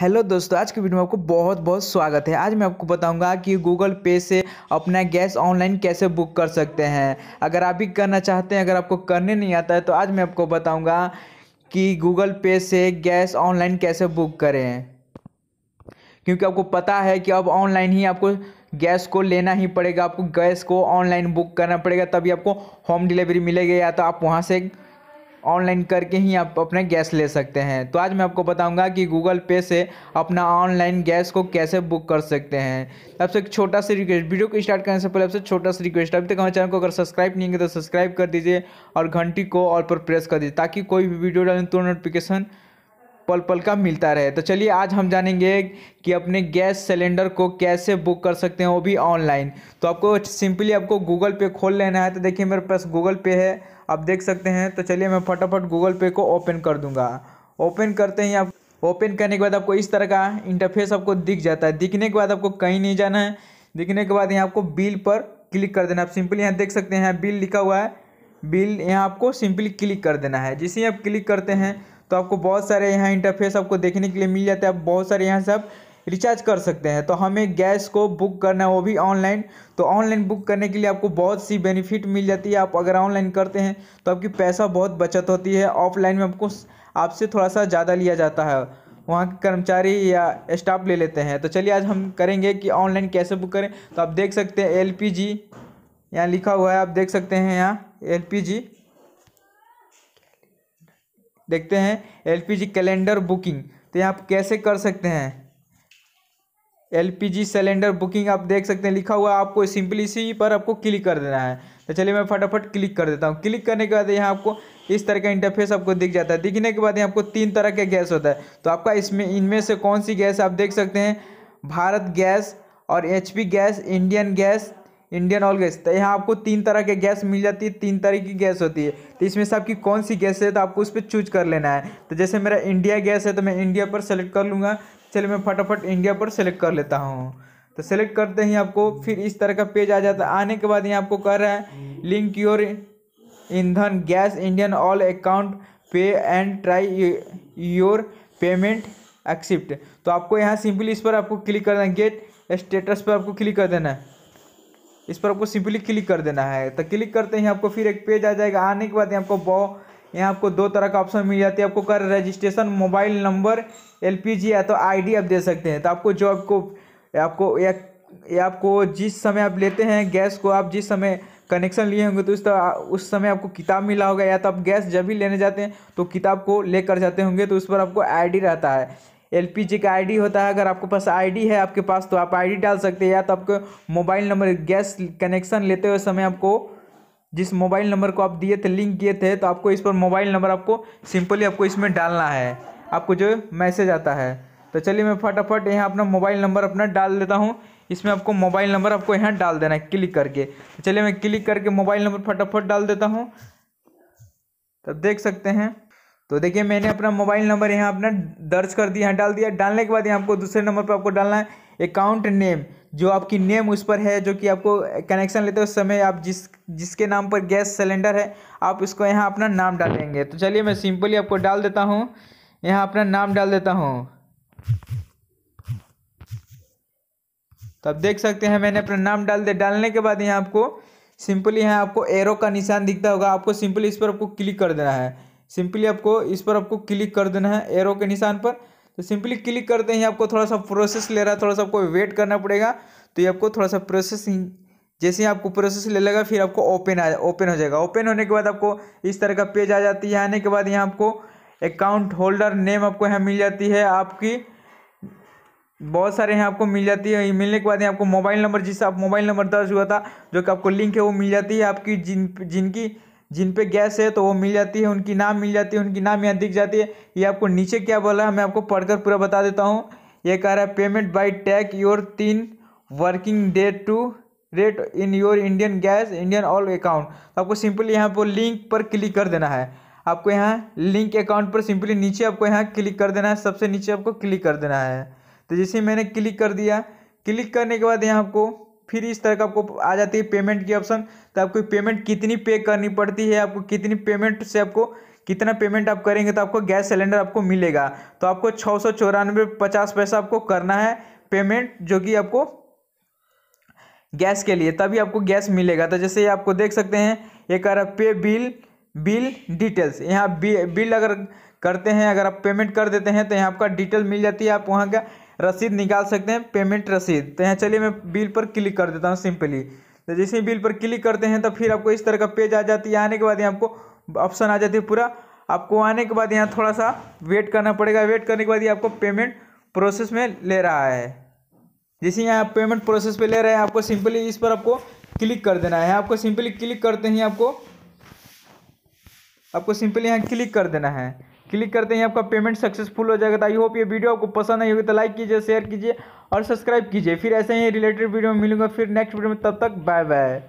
Hello दोस्तों, आज की वीडियो में आपको बहुत बहुत स्वागत है। आज मैं आपको बताऊँगा कि गूगल पे से अपना गैस ऑनलाइन कैसे बुक कर सकते हैं। अगर आप भी करना चाहते हैं, अगर आपको करने नहीं आता है तो आज मैं आपको बताऊँगा कि गूगल पे से गैस ऑनलाइन कैसे बुक करें। क्योंकि आपको पता है कि अब ऑनलाइन ही आपको गैस को लेना ही पड़ेगा, आपको गैस को ऑनलाइन बुक करना पड़ेगा, तभी आपको होम डिलीवरी मिलेगी या तो आप वहाँ से ऑनलाइन करके ही आप अपना गैस ले सकते हैं। तो आज मैं आपको बताऊँगा कि गूगल पे से अपना ऑनलाइन गैस को कैसे बुक कर सकते हैं। सबसे एक छोटा सा रिक्वेस्ट, वीडियो को स्टार्ट करने से पहले आपसे छोटा सा रिक्वेस्ट, अभी तक हमारे चैनल को अगर सब्सक्राइब नहीं किया तो सब्सक्राइब कर दीजिए और घंटी को और पर प्रेस कर दीजिए, ताकि कोई भी वीडियो डालें तो नोटिफिकेशन पल पल का मिलता रहे। तो चलिए आज हम जानेंगे कि अपने गैस सिलेंडर को कैसे बुक कर सकते हैं, वो भी ऑनलाइन। तो आपको सिंपली आपको गूगल पे खोल लेना है। तो देखिए मेरे पास गूगल पे है। आप देख सकते हैं। तो चलिए मैं फटाफट गूगल पे को ओपन कर दूँगा। ओपन करते ही आप ओपन करने के बाद आपको इस तरह का इंटरफेस आपको दिख जाता है। दिखने के बाद आपको कहीं नहीं जाना है। दिखने के बाद यहाँ आपको बिल पर क्लिक कर देना। आप सिंपली यहाँ देख सकते हैं बिल लिखा हुआ है। बिल यहाँ आपको सिंपली क्लिक कर देना है। जिसे आप क्लिक करते हैं तो आपको बहुत सारे यहाँ इंटरफेस आपको देखने के लिए मिल जाते हैं। आप बहुत सारे यहाँ से आप रिचार्ज कर सकते हैं। तो हमें गैस को बुक करना है, वो भी ऑनलाइन तो ऑनलाइन बुक करने के लिए आपको बहुत सी बेनिफिट मिल जाती है। आप अगर ऑनलाइन करते हैं तो आपकी पैसा बहुत बचत होती है। ऑफलाइन में आपको आपसे थोड़ा सा ज़्यादा लिया जाता है। वहाँ के कर्मचारी या स्टाफ ले लेते हैं। तो चलिए आज हम करेंगे कि ऑनलाइन कैसे बुक करें। तो आप देख सकते हैं एल पी जी यहाँ लिखा हुआ है, आप देख सकते हैं यहाँ एल पी जी देखते हैं L P G calendar booking तो यहाँ आप कैसे कर सकते हैं? एलपीजी सिलेंडर बुकिंग आप देख सकते हैं, लिखा हुआ आपको सिंपली इसी पर आपको क्लिक कर देना है। तो चलिए मैं फटाफट क्लिक कर देता हूँ। क्लिक करने के बाद यहाँ आपको इस तरह का इंटरफेस आपको दिख जाता है। दिखने के बाद यहाँ आपको तीन तरह के गैस होता है। तो आपका इसमें, इनमें से कौन सी गैस आप देख सकते हैं? भारत गैस और HP gas, Indian gas, Indian oil gas. तो यहाँ आपको तीन तरह के गैस मिल जाती है, तीन तरह की गैस होती है। तो इसमें से आपकी कौन सी गैस है तो आपको उस पर चूज़ कर लेना है। तो जैसे मेरा इंडिया गैस है तो मैं इंडिया पर सेलेक्ट कर लूँगा। चलिए मैं फटाफट इंडिया पर सेलेक्ट कर लेता हूँ। तो सेलेक्ट करते ही आपको फिर इस तरह का पेज आ जाता है। आने के बाद यहाँ आपको कह रहा है लिंक योर ईंधन गैस इंडियन ऑल अकाउंट पे and try your payment accept तो आपको यहाँ सिंपली इस पर आपको क्लिक करना है। गेट स्टेटस पर आपको क्लिक कर देना है। इस पर आपको सिंपली क्लिक कर देना है। तो क्लिक करते ही आपको फिर एक पेज आ जाएगा। आने के बाद यहाँ आपको यहाँ आपको दो तरह का ऑप्शन मिल जाती है। आपको कर रजिस्ट्रेशन मोबाइल नंबर एलपीजी या तो आईडी आप दे सकते हैं। तो आपको जो आपको आपको या, या आपको जिस समय आप लेते हैं गैस को आप जिस समय कनेक्शन लिए होंगे तो उस उस समय आपको किताब मिला होगा। या तो आप गैस जब भी लेने जाते हैं तो किताब को लेकर जाते होंगे तो उस पर आपको आईडी रहता है। एलपीजी का आईडी होता है। अगर आपके पास आईडी है आपके पास तो आप आईडी डाल सकते हैं। या तो आपको मोबाइल नंबर गैस कनेक्शन लेते हुए समय आपको जिस मोबाइल नंबर को आप दिए थे, लिंक किए थे तो आपको इस पर मोबाइल नंबर आपको सिंपली आपको इसमें डालना है। आपको जो मैसेज आता है। तो चलिए मैं फटाफट यहाँ अपना मोबाइल नंबर अपना डाल देता हूँ। इसमें आपको मोबाइल नंबर आपको यहाँ डाल देना है, क्लिक करके। तो चलिए मैं क्लिक करके मोबाइल नंबर फटाफट डाल देता हूँ। तब देख सकते हैं। तो देखिए, मैंने अपना मोबाइल नंबर यहाँ अपना दर्ज कर दिया, डाल दिया। डालने के बाद यहाँ आपको दूसरे नंबर पर आपको डालना है। अकाउंट नेम जो आपकी नेम उस पर है, जो कि आपको कनेक्शन लेते समय आप जिस, जिसके नाम पर गैस सिलेंडर है, आप उसको यहाँ अपना नाम डालेंगे। तो चलिए मैं सिंपली आपको डाल देता हूँ। यहाँ अपना नाम डाल देता हूँ। तो आप देख सकते हैं, मैंने अपना नाम डाल दिया। डालने के बाद यहाँ आपको सिंपली यहाँ आपको एरो का निशान दिखता होगा। आपको सिंपली इस पर आपको क्लिक कर देना है। सिंपली आपको इस पर आपको क्लिक कर देना है एरो के निशान पर। तो सिंपली क्लिक करते ही, आपको थोड़ा सा प्रोसेस ले रहा है, थोड़ा सा आपको वेट करना पड़ेगा। तो ये आपको थोड़ा सा प्रोसेस जैसे ही आपको प्रोसेस ले लेगा, फिर आपको ओपन आ ओपन हो जाएगा। ओपन होने के बाद आपको इस तरह का पेज आ जाती है। आने के बाद यहाँ आपको अकाउंट होल्डर नेम आपको यहाँ मिल जाती है। आपकी बहुत सारे यहाँ आपको मिल जाती है। मिलने के बाद यहाँ आपको मोबाइल नंबर जिससे आप मोबाइल नंबर दर्ज हुआ था, जो कि आपको लिंक है, वो मिल जाती है। आपकी जिन, जिनकी जिन पे गैस है तो वो मिल जाती है, उनकी नाम मिल जाती है, उनकी नाम यहाँ दिख जाती है। ये आपको नीचे क्या बोला है, मैं आपको पढ़कर पूरा बता देता हूँ। ये कह रहा है पेमेंट बाई टैक योर तीन working day to rate in your Indian gas Indian oil account तो आपको सिंपली यहाँ पर लिंक पर क्लिक कर देना है। आपको यहाँ लिंक अकाउंट पर सिंपली नीचे आपको यहाँ क्लिक कर देना है, सबसे नीचे आपको क्लिक कर देना है। तो जैसे मैंने क्लिक कर दिया क्लिक करने के बाद यहाँ आपको फिर इस तरह का आपको आ जाती है पेमेंट की ऑप्शन तो आपको पेमेंट कितनी पे करनी पड़ती है, आपको कितनी पेमेंट से आपको कितना पेमेंट आप करेंगे तो आपको गैस सिलेंडर आपको मिलेगा। तो आपको छः सौ चौरानवे पचास पैसा आपको करना है पेमेंट जो कि आपको गैस के लिए, तभी आपको गैस मिलेगा। तो जैसे आपको देख सकते हैं, एक अगर पे बिल बिल डिटेल्स यहाँ बिल अगर करते हैं, अगर आप पेमेंट कर देते हैं तो यहाँ आपका डिटेल मिल जाती है, आप वहाँ का रसीद निकाल सकते हैं पेमेंट रसीद। तो यहाँ चलिए मैं बिल पर क्लिक कर देता हूँ सिंपली तो जैसे ही बिल पर क्लिक करते हैं तो फिर आपको इस तरह का पेज आ जाती है। आने के बाद यहाँ आपको ऑप्शन आ जाती है पूरा। आपको आने के बाद यहाँ थोड़ा सा वेट करना पड़ेगा। वेट करने के बाद ये आपको पेमेंट प्रोसेस में ले रहा है। जैसे यहाँ पेमेंट प्रोसेस पे ले रहे हैं, आपको सिंपली इस पर आपको क्लिक कर देना है। आपको सिंपली क्लिक करते ही आपको आपको सिंपली यहाँ क्लिक कर देना है। क्लिक करते ही आपका पेमेंट सक्सेसफुल हो जाएगा। तो आई होप ये वीडियो आपको पसंद आई होगी। तो लाइक कीजिए, शेयर कीजिए और सब्सक्राइब कीजिए। फिर ऐसे ही रिलेटेड वीडियो में मिलूँगा। फिर नेक्स्ट वीडियो में तब तक बाय बाय